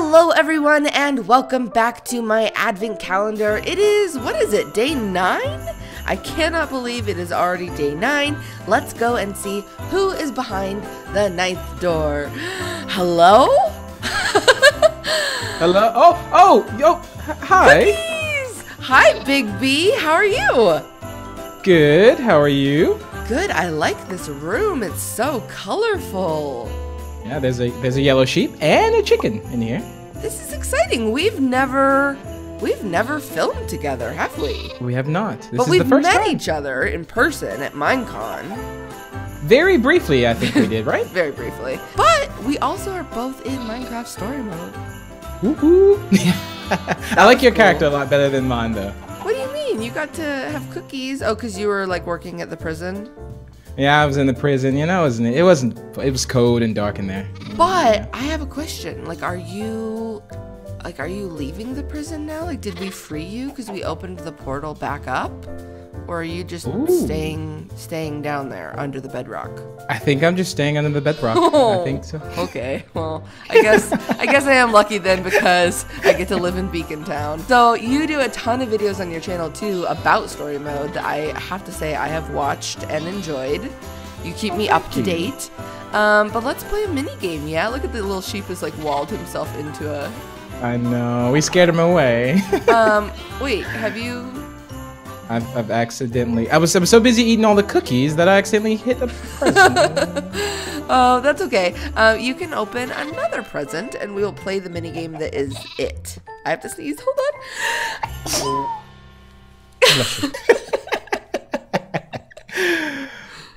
Hello, everyone, and welcome back to my advent calendar. It is, what is it, day nine? I cannot believe it is already day nine. Let's go and see who is behind the ninth door. Hello? Hello? Oh, oh, yo, hi. Cookies! Hi, Big B. How are you? Good, how are you? Good. I like this room. It's so colorful. Yeah, there's a there's a yellow sheep and a chicken in here. This is exciting. We've never we've never filmed together, have we? We have not. This but is we've the first met time. each other in person at Minecon. Very briefly, I think we did, right? Very briefly. But we also are both in Minecraft story mode. Woohoo! I like your cool. character a lot better than mine, though. What do you mean? You got to have cookies? Oh, because you were like working at the prison? Yeah, I was in the prison. You know, it wasn't it wasn't it was cold and dark in there. But I have a question. Like, are you. Like, are you leaving the prison now? Like, did we free you because we opened the portal back up? Or are you just Ooh. staying staying down there under the bedrock? I think I'm just staying under the bedrock. I think so. Okay, well, I guess I guess I am lucky then because I get to live in Beacon Town. So you do a ton of videos on your channel too about story mode that I have to say I have watched and enjoyed. You keep me up to date. Um, but let's play a mini game, yeah? Look at the little sheep has like walled himself into a. I know. We scared him away. Um, wait, have you? I've, I've accidentally. I was I was so busy eating all the cookies that I accidentally hit the present. Oh, that's okay. Uh, you can open another present, and we will play the mini game that is it. I have to sneeze. Hold on.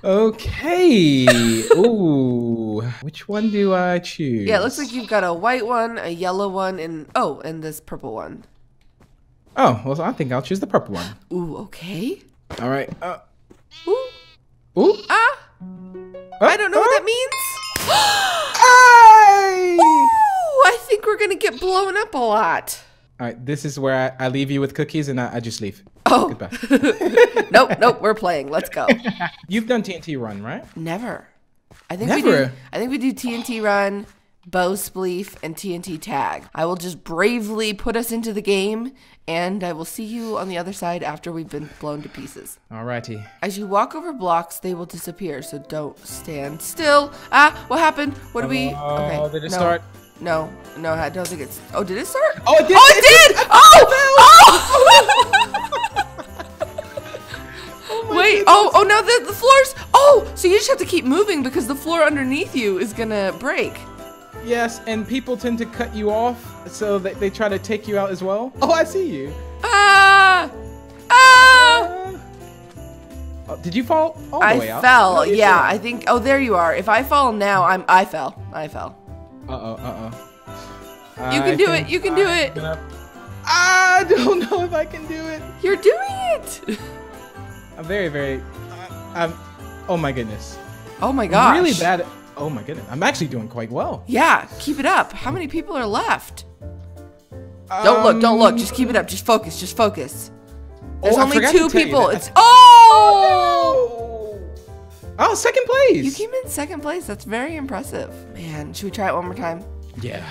Okay. Ooh. Which one do I choose? Yeah, it looks like you've got a white one, a yellow one, and oh, and this purple one. Oh, well, I think I'll choose the purple one. Ooh, okay. All right. Uh, Ooh, ooh. ah, I don't know what that means. Ooh, I think we're gonna get blown up a lot. All right. This is where I, I leave you with cookies and I, I just leave. Oh, Goodbye. nope, nope, we're playing. Let's go. You've done TNT Run, right? Never. I think we do. Never? I think we do TNT run, bow spleef, and TNT tag. I will just bravely put us into the game, and I will see you on the other side after we've been blown to pieces. Alrighty. As you walk over blocks, they will disappear, so don't stand still. Ah, what happened? What do we? Oh, Okay. did it no, start? No, no, I don't think it's. Oh, did it start? Oh, it did! Oh, it did! Oh! Oh! Wait, oh, oh, no, the, the floor's. Oh, so you just have to keep moving because the floor underneath you is gonna break. Yes, and people tend to cut you off, so they, they try to take you out as well. Oh, I see you. Ah! Ah! Oh, did you fall all the way I fell. No, yeah, didn't. I think. Oh, there you are. If I fall now, I'm. I fell. I fell. Uh oh, uh oh. You can do it, you can do it. I don't know if I can do it. You're doing it. I'm very, very. Uh, I'm. Oh my goodness. Oh my I'm gosh. really bad. At, oh my goodness. I'm actually doing quite well. Yeah, keep it up. How many people are left? Don't look, don't look. Um, Just keep it up. Just focus, just focus. There's Oh, only two people. that. It's oh! Oh! Oh, second place. You came in second place. That's very impressive. Man, should we try it one more time? Yeah.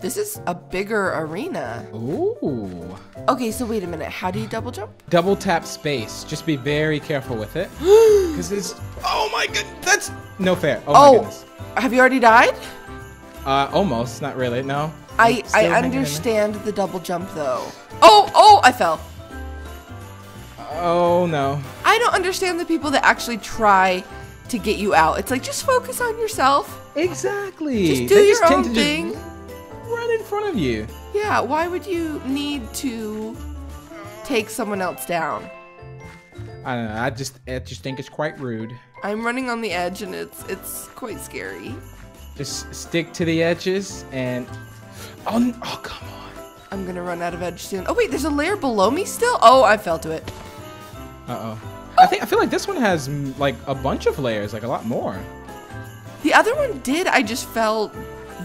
This is a bigger arena. Ooh. Okay, so wait a minute. How do you double jump? Double tap space. Just be very careful with it. Because it's. Oh my god. That's no fair. Oh, my Oh, goodness. have you already died? Uh, almost. Not really. No. I I hanging in there. understand the double jump though. Oh, oh, I fell. Oh no. I don't understand the people that actually try to get you out. It's like just focus on yourself. Exactly. Just do They your tend own to just Run in front of you. Yeah, why would you need to take someone else down? I don't know. I just, I just think it's quite rude. I'm running on the edge and it's it's quite scary. Just stick to the edges and. Oh, oh come on. I'm gonna run out of edge soon. Oh wait, there's a layer below me still? Oh, I fell to it. Uh oh. I think I feel like this one has like a bunch of layers, like a lot more. The other one did, I just fell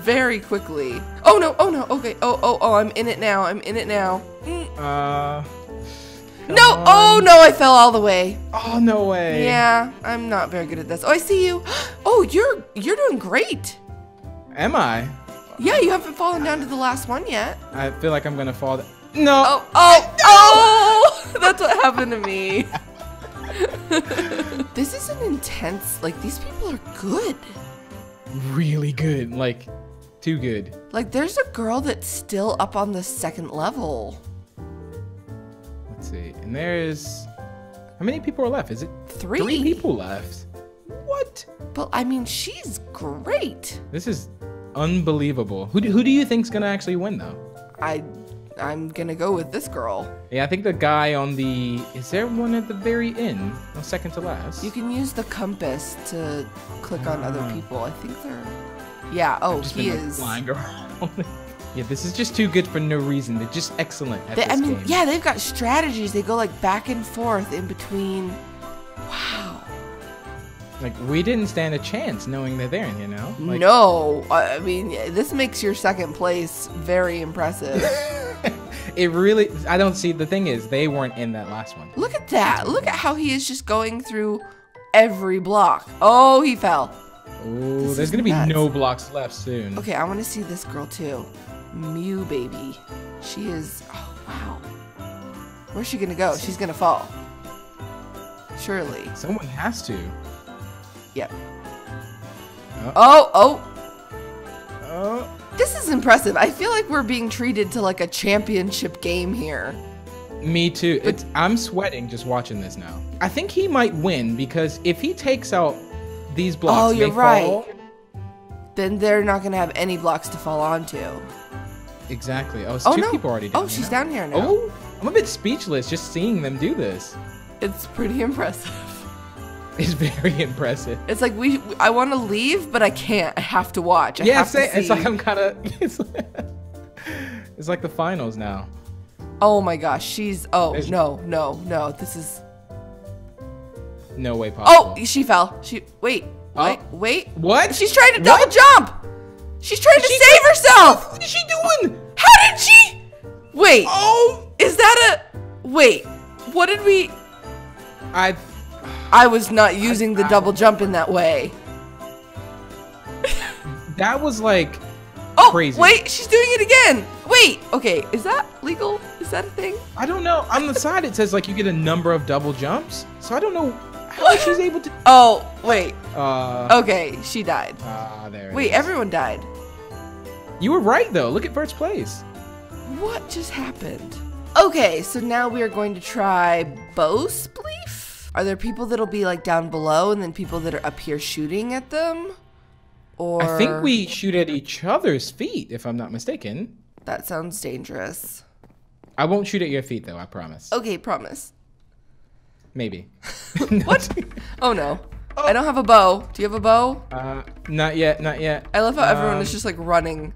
very quickly. Oh no, oh no, okay. Oh, oh, oh, I'm in it now. I'm in it now. Mm. Uh. No, oh no, I fell all the way. Oh no way. Yeah, I'm not very good at this. Oh, I see you. Oh, you're you're doing great. Am I? Yeah, you haven't fallen down to the last one yet. I feel like I'm gonna fall. No. Oh, oh, oh! That's what happened to me. this is an intense, like, these people are good. Really good. Like, too good. Like, there's a girl that's still up on the second level. Let's see. And there's. How many people are left? Is it Three. three people left? What? But, I mean, she's great. This is unbelievable. Who do, who do you think's gonna actually win though? I, I'm gonna go with this girl. Yeah, I think the guy on the is there one at the very end, no, second to last. You can use the compass to click on other Ah. people. I think they're. Yeah. Oh, he been, like, is. flying around. yeah, this is just too good for no reason. They're just excellent at They, this I mean, game. yeah, they've got strategies. They go like back and forth in between. Wow. Like we didn't stand a chance knowing they're there, you know. Like, no, I I mean, this makes your second place very impressive. it really. I don't see. The thing is, they weren't in that last one. Look at that. Look at how he is just going through every block. Oh, he fell. Oh, there's gonna be nuts. no blocks left soon. Okay, I want to see this girl too. Mew baby. She is. Oh, wow. Where's she gonna go? She's gonna fall. Surely. Someone has to. Yep. Oh. Oh, oh. Oh, This is impressive. I feel like we're being treated to like a championship game here. me too. It's. I'm sweating just watching this now. I think he might win because if he takes out these blocks, Oh, you're they right. fall- Then they're not gonna have any blocks to fall onto. Exactly. Oh, it's Oh two no. people already down oh, here she's now. down here now. Oh, I'm a bit speechless just seeing them do this. It's pretty impressive. It's very impressive. It's like we. I want to leave, but I can't. I have to watch. I yeah, have it's, to it's like I'm kind of. It's, it's like the finals now. Oh my gosh, she's. Oh There's- no, no, no. This is. No way possible. Oh, she fell. She. Wait. Oh. Wait. Wait. what? She's trying to double What? jump. She's trying to She- save herself. What is she doing? How did she? Wait. Oh, Is that a? Wait. What did we? I. I was not using the double jump in that way. That was like. Oh, Crazy. wait, she's doing it again. Wait, okay, is that legal? Is that a thing? I don't know. On the side it says like you get a number of double jumps, so I don't know how she's able to. Oh, wait. Uh. Okay, she died. Ah, there. it Wait, is. everyone died. You were right though. Look at first place. What just happened? Okay, so now we are going to try bow spleef. Are there people that'll be like down below and then people that are up here shooting at them? Or I think we shoot at each other's feet, if I'm not mistaken. That sounds dangerous. I won't shoot at your feet though. I promise. Okay, promise. Maybe. What? Oh no. I don't have a bow. Do you have a bow? Uh, not yet. Not yet. I love how everyone Um, is just like running.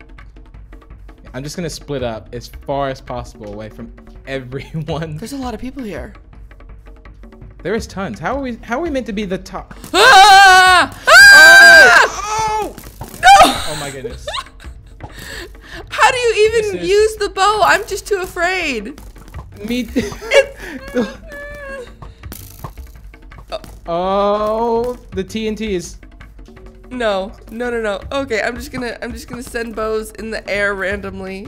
I'm just gonna split up as far as possible away from everyone. There's a lot of people here. There is tons. How are we? How are we meant to be the top? Ah! Ah! Oh! No! Oh my goodness. How do you even is- use the bow? I'm just too afraid. Me. Oh, the TNT is. No, no, no, no. Okay, I'm just gonna, I'm just gonna send bows in the air randomly.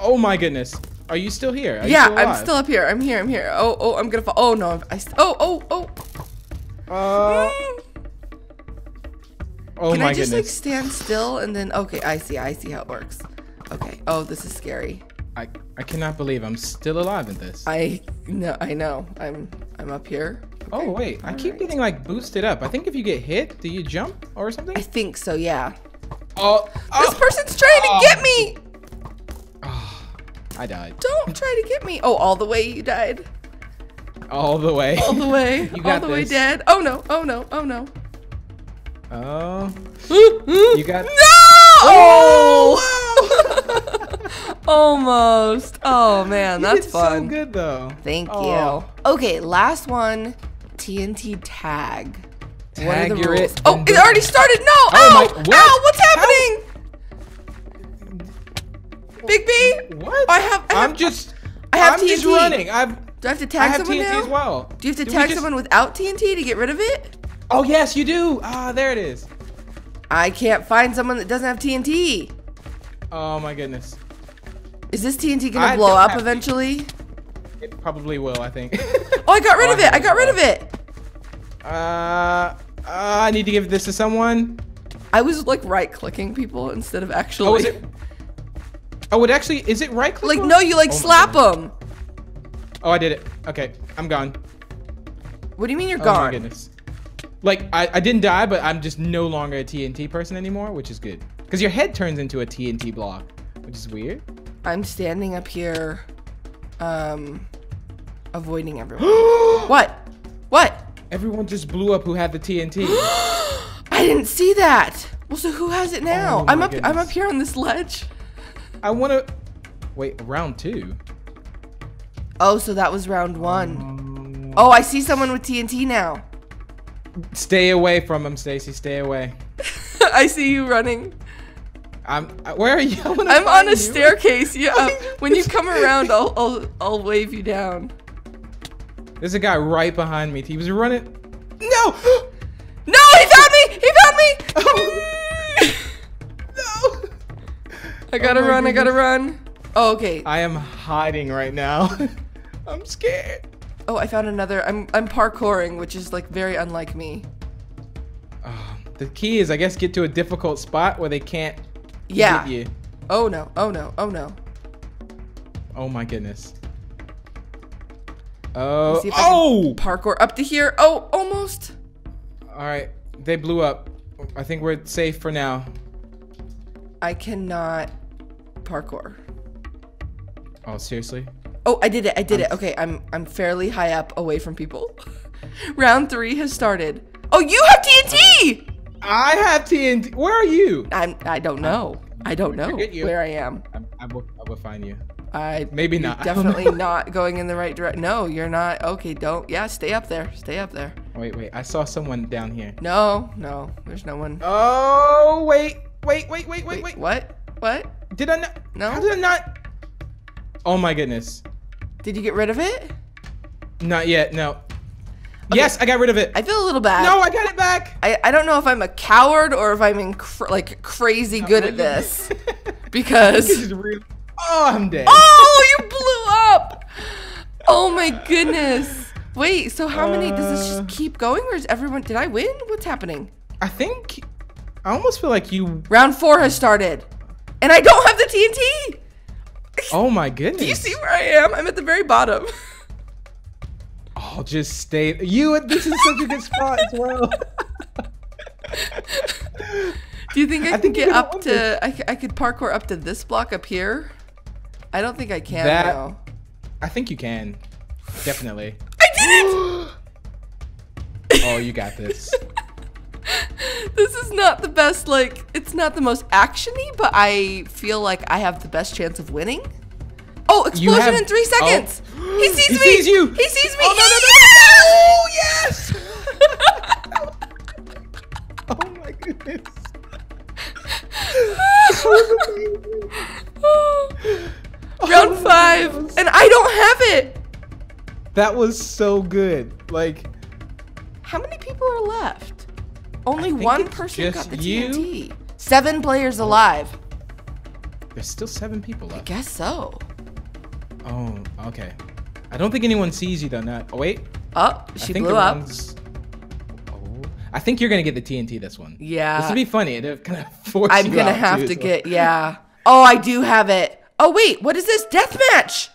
Oh my goodness. Are you still here? Are you yeah, still I'm still up here. I'm here. I'm here. Oh, oh, I'm gonna fall. Oh no, I. Oh, oh, oh. Uh, Mm. oh Can my I just like stand still and then? Okay, I see. I see how it works. Okay. Oh, this is scary. I I cannot believe I'm still alive in this. I no, I know. I'm, I'm up here. Oh wait, I keep alright. getting like boosted up. I think if you get hit, do you jump or something? I think so. Yeah. Oh, oh. This oh, person's trying Oh. to get me. Ah. I died Don't try to get me. Oh, all the way you died. all the way. All the way. You got all the way dead. Oh no. Oh no. Oh no. Oh, you got. No! Oh! Almost. Oh man, that's fun. So good though. Thank Oh. you. Okay, last one. TNT tag. what are Tag, the rules? it. Oh, it already started. No. Oh ow! my- what? Ow! What's happening? Big B. What? I have- I I'm just. I have I'm just running. I've. Do I have to I tag have someone TNT now? as well. Do you have to tag just- someone without TNT to get rid of it? Oh yes, you do. Ah, there it is. I can't find someone that doesn't have TNT. Oh my goodness. Is this TNT gonna blow up eventually? It probably will, I think. Oh, I got rid Oh, of it. I have got rid of it. uh, uh, I need to give this to someone. I was like right clicking people instead of actually. Oh, is it? Oh, it actually is it right click? Like on- no, you like Oh slap them. Oh, I did it. Okay, I'm gone. What do you mean you're Oh my goodness. Like I, I didn't die, but I'm just no longer a TNT person anymore, which is good. Because your head turns into a TNT block, which is weird. I'm standing up here, um, avoiding everyone. what? What? Everyone just blew up who had the TNT. I didn't see that. Well, so who has it now? Oh I'm up. I'm up here on this ledge. I want to wait round two. Oh, so that was round one. Um, Oh, I see someone with TNT now. Stay away from him, Stacy. Stay away. I see you running. I'm. uh, Where are you? I wanna I'm on a you. staircase. Yeah. When you come around, I'll, I'll I'll wave you down. There's a guy right behind me. He was running. No. No, he found me. He found me. no. I gotta Oh run. I gotta run. Oh, okay. I am hiding right now. I'm scared. Oh, I found another. I'm I'm parkouring, which is like very unlike me. Oh, the key is, I guess, get to a difficult spot where they can't Yeah. Oh no. Oh no. Oh no. Oh my goodness. Oh. see if I can- Oh. Parkour up to here. Oh, almost. All right. They blew up. I think we're safe for now. I cannot parkour. Oh, seriously? Oh, I did it. I did it. Okay, I'm I'm fairly high up away from people. Round 3 has started. Oh, you have TNT. I have TNT. Where are you? I'm I don't know. I don't know you. where I am. I, I, will, I will find you. I Maybe not. Definitely not going in the right direction. No, you're not. Okay, don't. Yeah, stay up there. Stay up there. Wait, wait. I saw someone down here. No, no. There's no one. Oh, wait. Wait, wait, wait, wait, wait. What? What? Did I not? No. How did I not? Oh my goodness. Did you get rid of it? Not yet. No. Yes, I got rid of it. I feel a little bad. no, I got it back. I, I don't know if I'm a coward or if I'm in cr- like crazy good at this because This is real. Oh, I'm dead. oh you blew up oh my goodness wait so how many does this Uh. just keep going or is everyone did I win what's happening I think. I almost feel like you. round four has started and I don't have the TNT Oh my goodness. do you see where I am I'm at the very bottom I'll Oh, just stay. You. This is such a good spot as well. do you think I, I can think get up to I, I could parkour up to this block up here I don't think I can That- though I think you can. Definitely. I did it Oh, you got this. this is not the best like it's not the most actiony but i feel like i have the best chance of winning oh explosion have- in three seconds oh. he sees He me sees you. he sees me Oh, no, no, no, oh yes! That was so good. Like, how many people are left only one person got the you. tnt seven players alive there's still seven people left. i guess so Oh, okay. I don't think anyone sees you though. Not. Oh wait. oh I she think blew up ones- Oh, I think you're gonna get the TNT this one. yeah This would be funny. It kind of force I'm gonna have too, to so- get yeah. Oh, I do have it. Oh wait, what is this death match?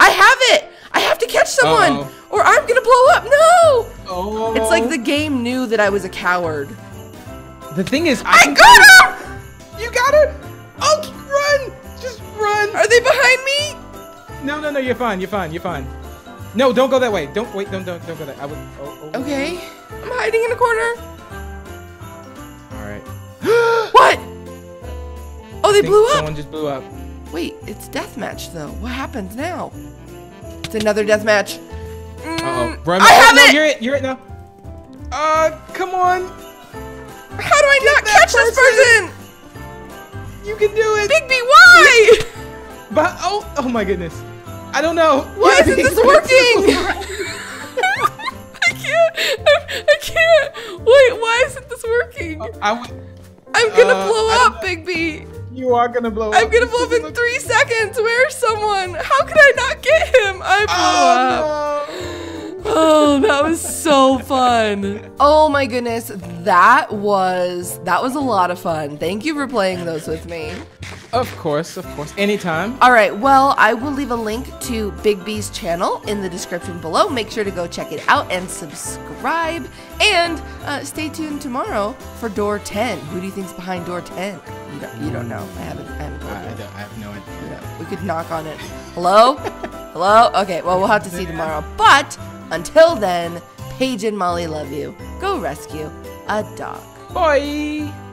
I have it. I have to catch someone, Uh-oh. or I'm gonna blow up. No, Oh. it's like oh. the game knew that I was a coward. The thing is, I, I got her. You got her. Oh, run! Just run! Are they behind me? No, no, no. You're fine. You're fine. You're fine. No, don't go that way. Don't wait. Don't don't don't go that. I would. Oh, oh. Okay, I'm hiding in a corner. All right. What? Oh, they blew up. Someone just blew up. Wait, it's death match though. What happens now? It's another death match. Uh oh. Mm, Run. I oh, have no, it. You're it. You're it now. Uh, come on. How do I not that catch this person. person? You can do it. Big B, why? But oh, oh my goodness. I don't know. Why isn't this working? I can't. I, I can't. Wait, why isn't this working? I would. I'm gonna Uh, blow up, Big B. You are gonna blow up. I'm up. gonna blow up in three seconds. Where's someone? How could I not get him? I blew oh, up. Oh, Oh, that was so fun. Oh my goodness, that was that was a lot of fun. Thank you for playing those with me. Of course, of course. Anytime. All right, well, I will leave a link to Big B's channel in the description below. Make sure to go check it out and subscribe. And uh, stay tuned tomorrow for door 10. Who do you think's behind door 10? You don't, you don't know. I haven't, I haven't I, I I have no idea. We could knock on it. Hello? Hello? Okay, well, we'll have to see tomorrow. But until then, Paige and Molly love you. Go rescue a dog. Bye.